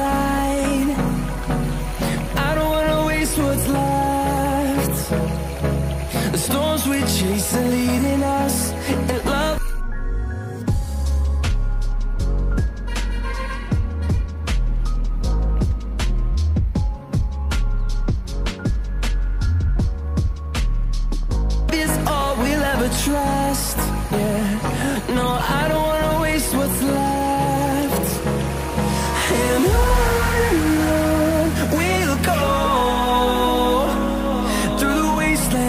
on our side. I don't wanna waste what's left. The storms we chase are leading us, love. is all we'll ever trust.